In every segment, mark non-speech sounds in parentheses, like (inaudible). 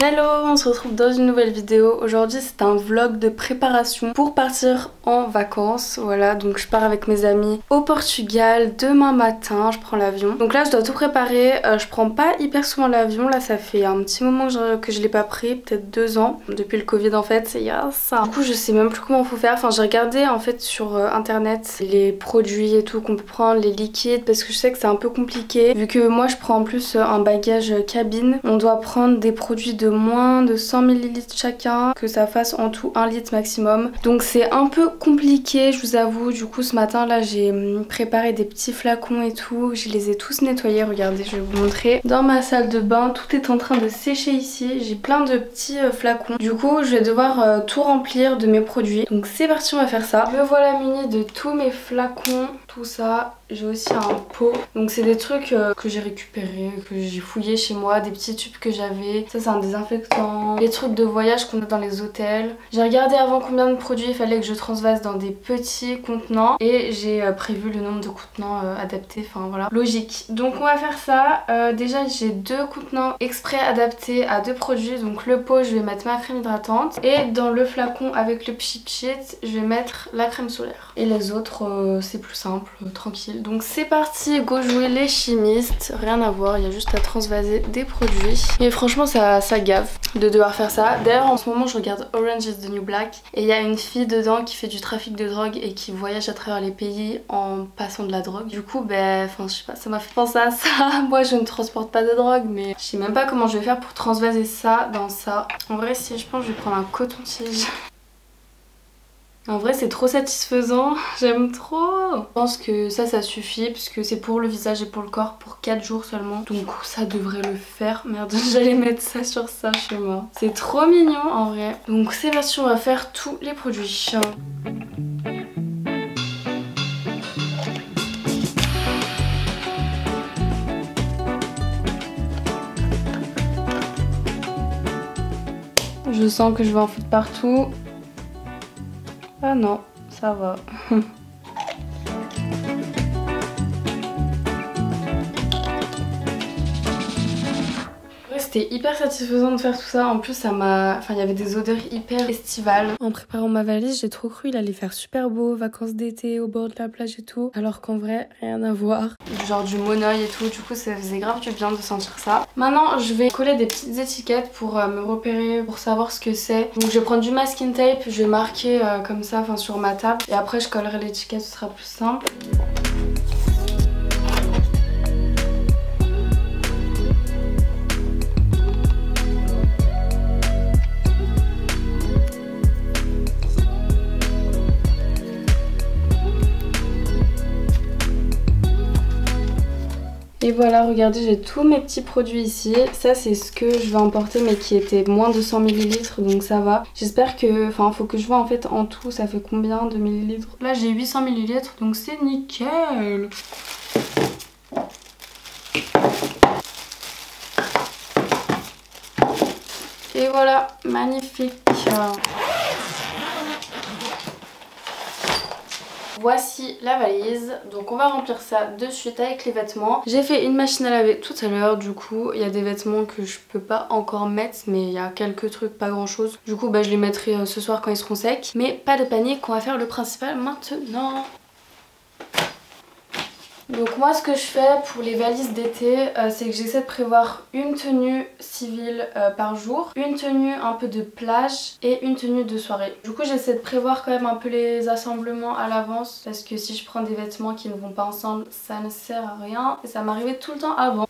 Hello, on se retrouve dans une nouvelle vidéo. Aujourd'hui c'est un vlog de préparation pour partir en vacances. Voilà, donc je pars avec mes amis au Portugal demain matin, je prends l'avion. Donc là je dois tout préparer, euh, je prends pas hyper souvent l'avion, là ça fait un petit moment que je, que je l'ai pas pris, peut-être deux ans, depuis le Covid en fait, c'est il y a ça. Du coup je sais même plus comment faut faire, enfin j'ai regardé en fait sur euh, internet les produits et tout qu'on peut prendre, les liquides, parce que je sais que c'est un peu compliqué. Vu que moi je prends en plus euh, un bagage cabine, on doit prendre des produits de moins de 100 ml chacun, que ça fasse en tout 1 litre maximum. Donc c'est un peu compliqué, je vous avoue. Du coup, ce matin là, j'ai hum, préparé des petits flacons et tout. Je les ai tous nettoyés. Regardez, je vais vous montrer. Dans ma salle de bain, tout est en train de sécher ici. J'ai plein de petits euh, flacons. Du coup, je vais devoir euh, tout remplir de mes produits. Donc c'est parti, on va faire ça. Me voilà muni de tous mes flacons, tout ça. J'ai aussi un pot. Donc c'est des trucs euh, que j'ai récupérés, que j'ai fouillé chez moi, des petits tubes que j'avais. Ça c'est un désinfectant. Les trucs de voyage qu'on a dans les hôtels. J'ai regardé avant combien de produits il fallait que je transvase dans des petits contenants. Et j'ai euh, prévu le nombre de contenants euh, adaptés. Enfin voilà, logique. Donc on va faire ça. déjà j'ai deux contenants exprès adaptés à deux produits. Donc le pot je vais mettre ma crème hydratante. Et dans le flacon avec le pchit pchit je vais mettre la crème solaire. Et les autres c'est plus simple, tranquille. Donc c'est parti, go jouer les chimistes. Rien à voir, il y a juste à transvaser des produits. Et franchement ça, ça gave de devoir faire ça. D'ailleurs en ce moment je regarde Orange is the New Black. Et il y a une fille dedans qui fait du trafic de drogue et qui voyage à travers les pays en passant de la drogue. Du coup ben, enfin je sais pas, ça m'a fait penser à ça. (laughs) Moi je ne transporte pas de drogue mais je sais même pas comment je vais faire pour transvaser ça dans ça. En vrai si je pense je vais prendre un coton-tige. En vrai c'est trop satisfaisant, (laughs) j'aime trop. Je pense que ça ça suffit puisque c'est pour le visage et pour le corps pour 4 jours seulement. Donc ça devrait le faire, merde (laughs) j'allais mettre ça sur ça chez moi. C'est trop mignon en vrai. Donc c'est on va faire tous les produits. Je sens que je vais en foutre partout ah non, ça va. (laughs) c'était hyper satisfaisant de faire tout ça. En plus, ça m'a. Enfin, il y avait des odeurs hyper estivales. En préparant ma valise, j'ai trop cru il allait faire super beau, vacances d'été au bord de la plage et tout. Alors qu'en vrai, rien à voir. Genre du monoeil et tout. Du coup, ça faisait grave du bien de sentir ça. Maintenant, je vais coller des petites étiquettes pour euh, me repérer, pour savoir ce que c'est. Donc, je vais prendre du masking tape, je vais marquer euh, comme ça, enfin sur ma table. Et après, je collerai l'étiquette, ce sera plus simple. Et voilà, regardez, j'ai tous mes petits produits ici. Ça, c'est ce que je vais emporter, mais qui était moins de 100 ml, donc ça va. J'espère que... Enfin, faut que je vois en fait en tout, ça fait combien de millilitres? Là, j'ai 800 ml, donc c'est nickel Et voilà, magnifique Voici la valise, donc on va remplir ça de suite avec les vêtements. J'ai fait une machine à laver tout à l'heure, du coup il y a des vêtements que je peux pas encore mettre mais il y a quelques trucs, pas grand chose. Du coup bah, je les mettrai euh, ce soir quand ils seront secs. Mais pas de panique, on va faire le principal maintenant. Donc moi ce que je fais pour les valises d'été euh, c'est que j'essaie de prévoir une tenue civile euh, par jour, une tenue un peu de plage et une tenue de soirée. Du coup j'essaie de prévoir quand même un peu les assemblements à l'avance parce que si je prends des vêtements qui ne vont pas ensemble ça ne sert à rien et ça m'arrivait tout le temps avant.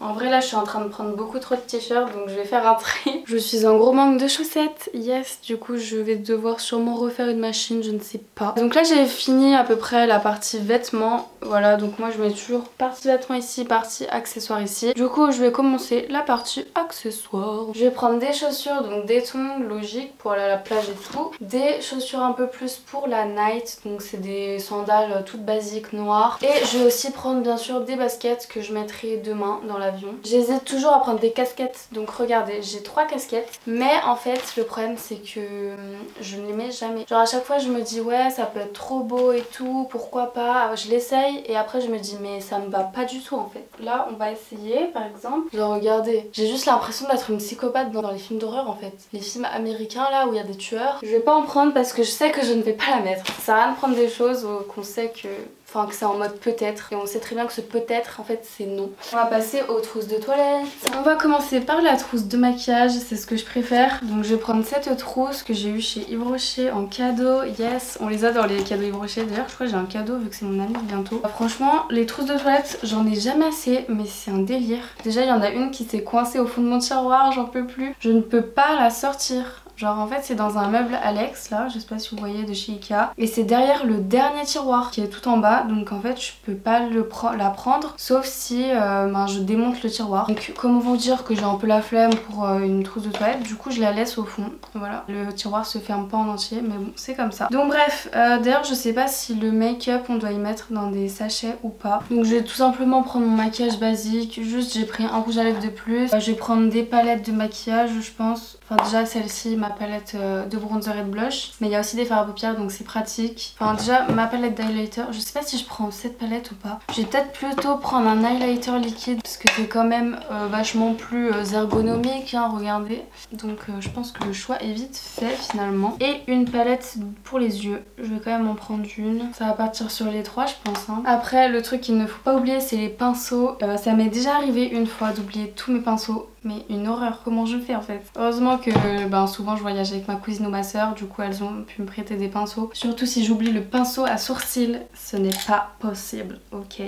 En vrai là je suis en train de prendre beaucoup trop de t-shirts donc je vais faire un tri. Je suis en gros manque de chaussettes, yes du coup je vais devoir sûrement refaire une machine, je ne sais pas. Donc là j'ai fini à peu près la partie vêtements, voilà donc moi je mets toujours partie vêtements ici, partie accessoires ici. Du coup je vais commencer la partie accessoires. Je vais prendre des chaussures, donc des tongs logiques pour aller à la plage et tout. Des chaussures un peu plus pour la night, donc c'est des sandales toutes basiques noires. Et je vais aussi prendre bien sûr des baskets que je mettrai demain dans la J'hésite toujours à prendre des casquettes. Donc regardez, j'ai trois casquettes Mais en fait le problème c'est que hum, je ne les mets jamais. Genre à chaque fois je me dis ouais ça peut être trop beau et tout, pourquoi pas? Je l'essaye et après je me dis mais ça me va pas du tout en fait. Là on va essayer par exemple. Genre regardez, j'ai juste l'impression d'être une psychopathe dans, les films d'horreur en fait. Les films américains là où il y a des tueurs. Je vais pas en prendre parce que je sais que je ne vais pas la mettre. Ça sert à de prendre des choses qu'on sait que Enfin que c'est en mode peut-être et on sait très bien que ce peut-être en fait c'est non. On va passer aux trousses de toilette. On va commencer par la trousse de maquillage, c'est ce que je préfère. Donc je vais prendre cette trousse que j'ai eu chez Yves Rocher en cadeau. Yes, on les a dans les cadeaux Yves Rocher. D'ailleurs je crois que j'ai un cadeau vu que c'est mon ami bientôt. franchement les trousses de toilette j'en ai jamais assez mais c'est un délire. Déjà il y en a une qui s'est coincée au fond de mon tiroir, j'en peux plus. Je ne peux pas la sortir. Genre en fait c'est dans un meuble Alex là, je sais pas si vous voyez de chez Ikea. Et c'est derrière le dernier tiroir qui est tout en bas. Donc en fait je peux pas le la prendre sauf si euh, ben, je démonte le tiroir. Donc comment vous dire que j'ai un peu la flemme pour euh, une trousse de toilette? Du coup je la laisse au fond. Voilà, le tiroir se ferme pas en entier mais bon c'est comme ça. Donc bref, euh, d'ailleurs je sais pas si le make-up on doit y mettre dans des sachets ou pas. Donc je vais tout simplement prendre mon maquillage basique. Juste j'ai pris un rouge à lèvres de plus. je vais prendre des palettes de maquillage je pense. Enfin déjà celle-ci, ma palette euh, de bronzer et de blush. Mais il y a aussi des fards à paupières donc c'est pratique. Enfin déjà ma palette d'highlighter, je sais pas si je prends cette palette ou pas. Je vais peut-être plutôt prendre un highlighter liquide parce que c'est quand même euh, vachement plus euh, ergonomique, hein, regardez. Donc je pense que le choix est vite fait finalement. Et une palette pour les yeux. Je vais quand même en prendre une. Ça va partir sur les trois je pense. Hein. Après le truc qu'il ne faut pas oublier c'est les pinceaux. ça m'est déjà arrivé une fois d'oublier tous mes pinceaux mais une horreur, comment je fais en fait? Heureusement que ben, souvent je voyage avec ma cousine ou ma soeur, du coup elles ont pu me prêter des pinceaux. Surtout si j'oublie le pinceau à sourcils, ce n'est pas possible, ok?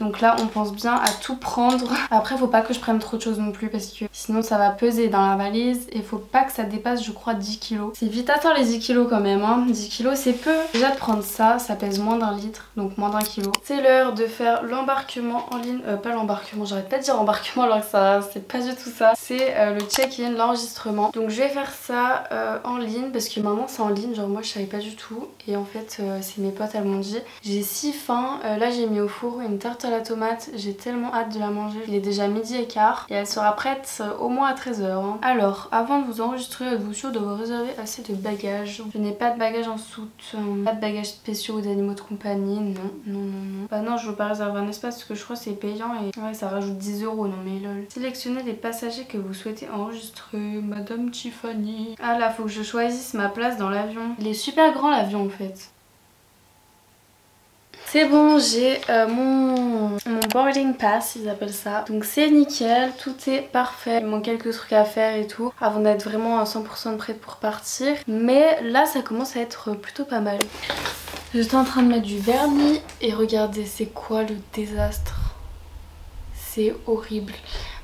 Donc là on pense bien à tout prendre. Après faut pas que je prenne trop de choses non plus parce que sinon ça va peser dans la valise et faut pas que ça dépasse je crois 10 kilos. C'est vite atteint les 10 kilos quand même, hein. 10 kilos c'est peu. Déjà de prendre ça, ça pèse moins d'un litre, donc moins d'un kilo. C'est l'heure de faire l'embarquement en ligne, euh, pas l'embarquement, j'arrête pas de dire embarquement alors que ça c'est pas du tout ça. C'est euh, le check-in, l'enregistrement. Donc je vais faire ça euh, en ligne parce que maintenant c'est en ligne, genre moi je savais pas du tout. Et en fait euh, c'est mes potes elles m'ont dit j'ai si faim, là j'ai mis au four une tarte à la tomate, j'ai tellement hâte de la manger. Il est déjà midi et quart et elle sera prête au moins à 13h. Hein. Alors avant de vous enregistrer, êtes-vous sûr de vous réserver assez de bagages? Je n'ai pas de bagages en soute, pas de bagages spéciaux ou d'animaux de compagnie, non, non, non, non. Bah non je veux pas réserver un espace parce que je crois que c'est payant et ouais ça rajoute 10 euros, non mais lol. Sélectionnez les passagers que vous souhaitez enregistrer, Madame Tiffany. Ah là, faut que je choisisse ma place dans l'avion. Il est super grand l'avion en fait. C'est bon, j'ai euh, mon, mon, boarding pass, ils appellent ça. Donc c'est nickel, tout est parfait. Il manque quelques trucs à faire et tout, avant d'être vraiment à 100% prête pour partir. Mais là, ça commence à être plutôt pas mal. J'étais en train de mettre du vernis et regardez, c'est quoi le désastre C'est horrible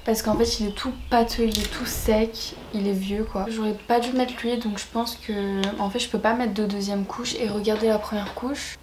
parce qu'en fait il est tout pâteux, il est tout sec, il est vieux quoi. J'aurais pas dû mettre lui donc je pense que en fait je peux pas mettre de deuxième couche et regarder la première couche.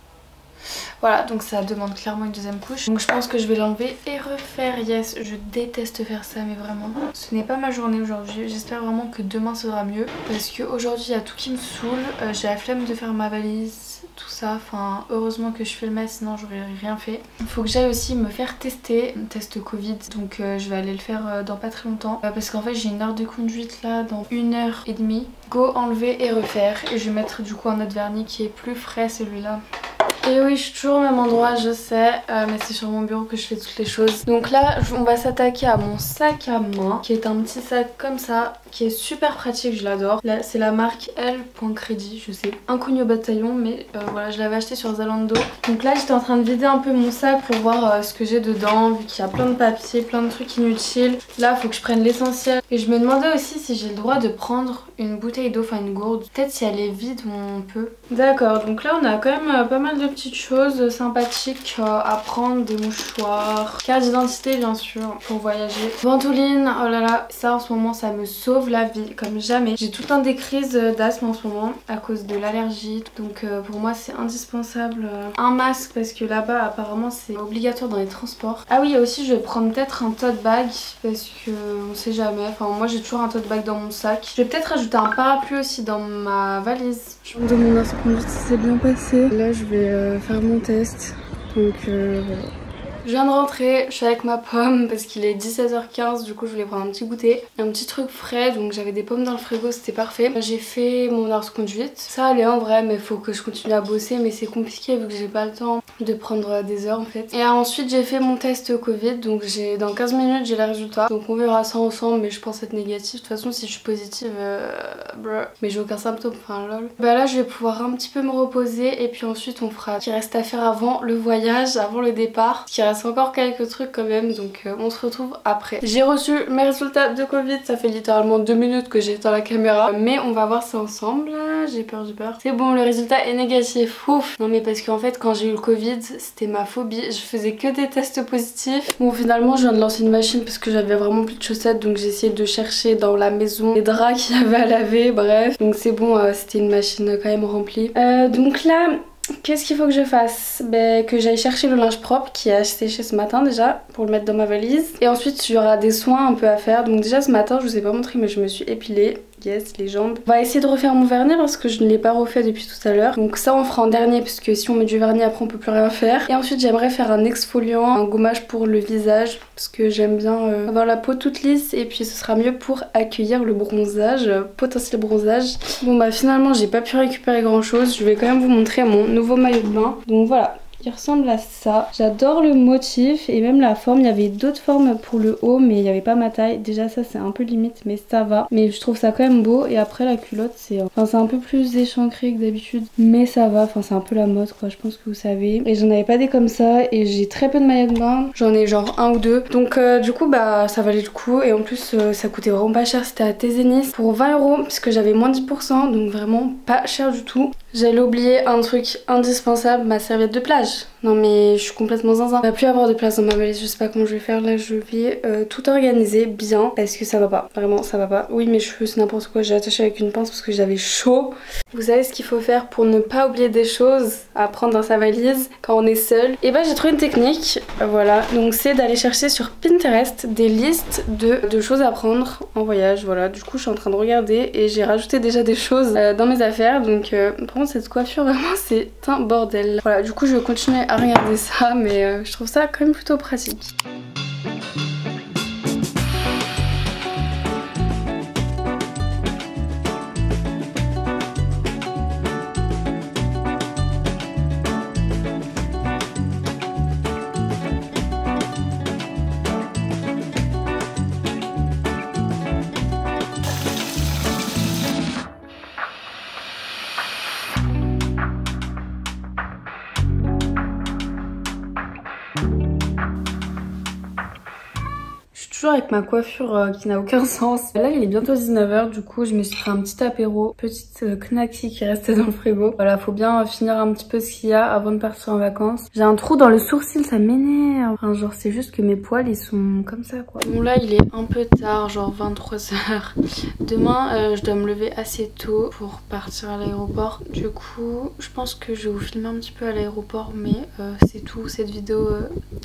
Voilà donc ça demande clairement une deuxième couche. Donc je pense que je vais l'enlever et refaire. Yes je déteste faire ça mais vraiment. Ce n'est pas ma journée aujourd'hui. J'espère vraiment que demain sera mieux. Parce qu'aujourd'hui il y a tout qui me saoule. Euh, j'ai la flemme de faire ma valise tout ça. Enfin, heureusement que je filmais, sinon j'aurais rien fait. Il faut que j'aille aussi me faire tester, test Covid. Donc euh, je vais aller le faire euh, dans pas très longtemps. Euh, parce qu'en fait j'ai une heure de conduite là dans une heure et demie. Go enlever et refaire. Et je vais mettre du coup un autre vernis qui est plus frais celui-là. Et oui, je suis toujours au même endroit, je sais, euh, mais c'est sur mon bureau que je fais toutes les choses. Donc là, on va s'attaquer à mon sac à main, qui est un petit sac comme ça, qui est super pratique, je l'adore. Là, c'est la marque L.Crédit, je sais, inconnu au bataillon, mais euh, voilà, je l'avais acheté sur Zalando. Donc là, j'étais en train de vider un peu mon sac pour voir euh, ce que j'ai dedans, vu qu'il y a plein de papiers, plein de trucs inutiles. Là, faut que je prenne l'essentiel. Et je me demandais aussi si j'ai le droit de prendre une bouteille d'eau, enfin une gourde. Peut-être si elle est vide, on peut. D'accord, donc là, on a quand même pas mal de petites choses sympathiques euh, à prendre, des mouchoirs, carte d'identité bien sûr pour voyager. Ventoline, oh là là, ça en ce moment ça me sauve la vie comme jamais. J'ai tout temps des crises d'asthme en ce moment à cause de l'allergie donc euh, pour moi c'est indispensable. Un masque parce que là-bas apparemment c'est obligatoire dans les transports. Ah oui aussi je vais prendre peut-être un tote bag parce que on sait jamais. Enfin moi j'ai toujours un tote bag dans mon sac. Je vais peut-être rajouter un parapluie aussi dans ma valise. Je me demande un si c'est bien passé. Là je vais euh, faire mon test. Donc euh, voilà. Je viens de rentrer, je suis avec ma pomme parce qu'il est 17h15 du coup je voulais prendre un petit goûter. Un petit truc frais donc j'avais des pommes dans le frigo c'était parfait. J'ai fait mon art conduite. Ça allait en vrai mais faut que je continue à bosser mais c'est compliqué vu que j'ai pas le temps de prendre des heures en fait. Et ensuite j'ai fait mon test Covid donc j'ai dans 15 minutes j'ai les résultats. Donc on verra ça ensemble mais je pense être négatif. De toute façon si je suis positive, euh, mais j'ai aucun symptôme, enfin lol. Bah là je vais pouvoir un petit peu me reposer et puis ensuite on fera ce qui reste à faire avant le voyage, avant le départ. Il reste encore quelques trucs quand même donc euh, on se retrouve après. J'ai reçu mes résultats de Covid, ça fait littéralement deux minutes que j'ai dans la caméra mais on va voir ça ensemble. J'ai peur, j'ai peur. C'est bon, le résultat est négatif. Ouf Non mais parce qu'en fait quand j'ai eu le Covid c'était ma phobie. Je faisais que des tests positifs. Bon finalement je viens de lancer une machine parce que j'avais vraiment plus de chaussettes donc j'ai essayé de chercher dans la maison les draps qu'il y avait à laver bref. Donc c'est bon, euh, c'était une machine quand même remplie. Euh, donc là Qu'est-ce qu'il faut que je fasse? Ben, Que j'aille chercher le linge propre qui est acheté chez ce matin déjà pour le mettre dans ma valise. Et ensuite il y aura des soins un peu à faire. Donc déjà ce matin je vous ai pas montré mais je me suis épilée. Yes, les jambes. On va essayer de refaire mon vernis parce que je ne l'ai pas refait depuis tout à l'heure. Donc ça on fera en dernier parce que si on met du vernis après on peut plus rien faire. Et ensuite j'aimerais faire un exfoliant, un gommage pour le visage parce que j'aime bien euh, avoir la peau toute lisse et puis ce sera mieux pour accueillir le bronzage, potentiel bronzage. Bon bah finalement j'ai pas pu récupérer grand chose. Je vais quand même vous montrer mon nouveau maillot de bain. Donc voilà, il ressemble à ça. J'adore le motif et même la forme. Il y avait d'autres formes pour le haut mais il n'y avait pas ma taille. Déjà ça c'est un peu limite mais ça va. Mais je trouve ça quand même beau et après la culotte c'est enfin, c'est un peu plus échancré que d'habitude mais ça va. Enfin c'est un peu la mode quoi je pense que vous savez. Et j'en avais pas des comme ça et j'ai très peu de maillots de bain. J'en ai genre un ou deux. Donc euh, du coup bah ça valait le coup et en plus euh, ça coûtait vraiment pas cher. C'était à Tézénis pour 20 euros j'avais moins de 10% donc vraiment pas cher du tout. J'allais oublier un truc indispensable, ma serviette de plage. Non mais je suis complètement zinzin. Il va plus avoir de place dans ma valise, je sais pas comment je vais faire. Là je vais euh, tout organiser bien parce que ça va pas. Vraiment ça va pas. Oui mes cheveux c'est n'importe quoi, j'ai attaché avec une pince parce que j'avais chaud. Vous savez ce qu'il faut faire pour ne pas oublier des choses à prendre dans sa valise quand on est seul? Et bah j'ai trouvé une technique, voilà. Donc c'est d'aller chercher sur Pinterest des listes de, choses à prendre en voyage. Voilà du coup je suis en train de regarder et j'ai rajouté déjà des choses euh, dans mes affaires. Donc euh, cette coiffure (laughs) vraiment c'est un bordel. Voilà du coup je vais continuer à regarder ça mais euh, je trouve ça quand même plutôt pratique. Avec ma coiffure euh, qui n'a aucun (laughs) sens. Là il est bientôt 19h du coup je me suis fait un petit apéro, petite euh, knacky qui restait dans le frigo. Voilà faut bien finir un petit peu ce qu'il y a avant de partir en vacances. J'ai un trou dans le sourcil ça m'énerve. Genre c'est juste que mes poils ils sont comme ça quoi. Bon là il est un peu tard genre 23h. Demain euh, je dois me lever assez tôt pour partir à l'aéroport. Du coup je pense que je vais vous filmer un petit peu à l'aéroport mais c'est tout. Cette vidéo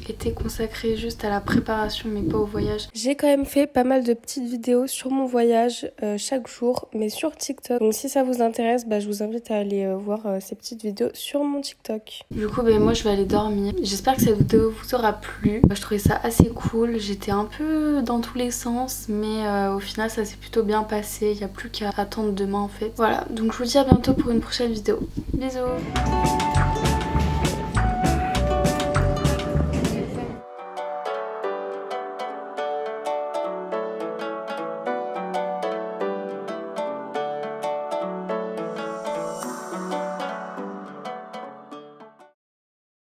était consacrée juste à la préparation mais pas au voyage. J'ai quand même fait pas mal de petites vidéos sur mon voyage euh, chaque jour, mais sur TikTok. Donc si ça vous intéresse, bah, je vous invite à aller euh, voir euh, ces petites vidéos sur mon TikTok. Du coup, bah, moi je vais aller dormir. J'espère que cette vidéo vous aura plu. Je trouvais ça assez cool. J'étais un peu dans tous les sens, mais au final ça s'est plutôt bien passé. Il n'y a plus qu'à attendre demain en fait. Voilà, donc je vous dis à bientôt pour une prochaine vidéo. Bisous